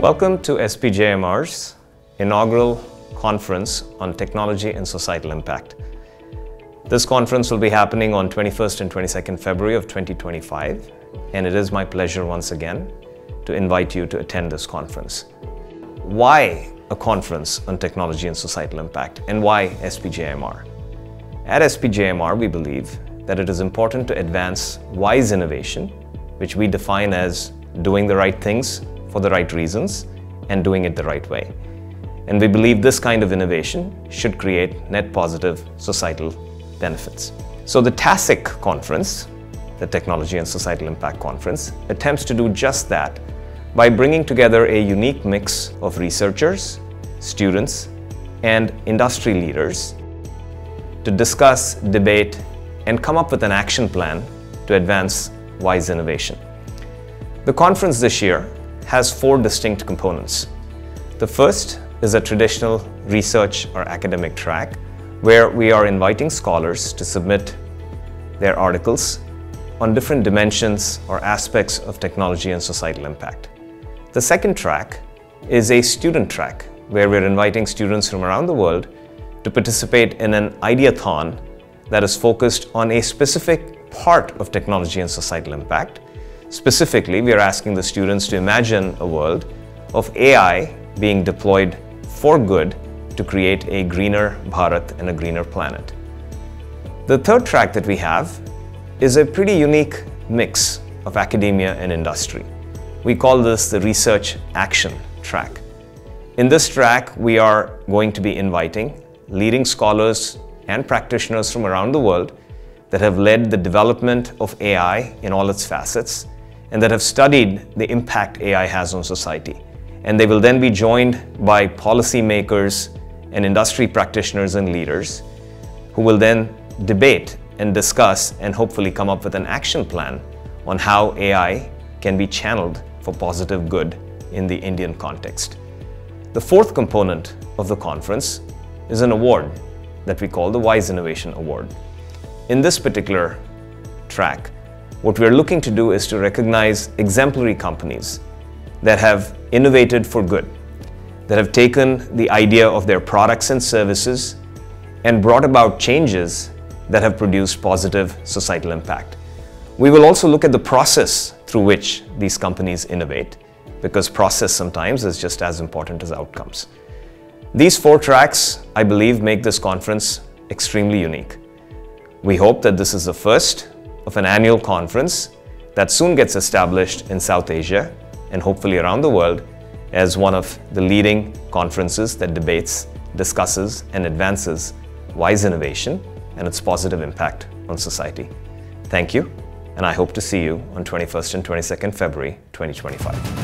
Welcome to SPJIMR's inaugural conference on technology and societal impact. This conference will be happening on 21st and 22nd February of 2025, and it is my pleasure once again to invite you to attend this conference. Why a conference on technology and societal impact, and why SPJIMR? At SPJIMR, we believe that it is important to advance wise innovation, which we define as doing the right things for the right reasons and doing it the right way. And we believe this kind of innovation should create net positive societal benefits. So the TASIC conference, the Technology and Societal Impact Conference, attempts to do just that by bringing together a unique mix of researchers, students, and industry leaders to discuss, debate, and come up with an action plan to advance wise innovation. The conference this year has four distinct components. The first is a traditional research or academic track where we are inviting scholars to submit their articles on different dimensions or aspects of technology and societal impact. The second track is a student track where we're inviting students from around the world to participate in an ideathon that is focused on a specific part of technology and societal impact. Specifically, we are asking the students to imagine a world of AI being deployed for good to create a greener Bharat and a greener planet. The third track that we have is a pretty unique mix of academia and industry. We call this the Research Action track. In this track, we are going to be inviting leading scholars and practitioners from around the world that have led the development of AI in all its facets and that have studied the impact AI has on society. And they will then be joined by policymakers and industry practitioners and leaders who will then debate and discuss and hopefully come up with an action plan on how AI can be channeled for positive good in the Indian context. The fourth component of the conference is an award that we call the WISE Innovation Award. In this particular track, what we're looking to do is to recognize exemplary companies that have innovated for good that have taken the idea of their products and services and brought about changes that have produced positive societal impact. We will also look at the process through which these companies innovate, because process sometimes is just as important as outcomes. These four tracks, I believe, make this conference extremely unique. We hope that this is the first of an annual conference that soon gets established in South Asia and hopefully around the world as one of the leading conferences that debates, discusses, and advances wise innovation and its positive impact on society. Thank you, and I hope to see you on 21st and 22nd February 2025.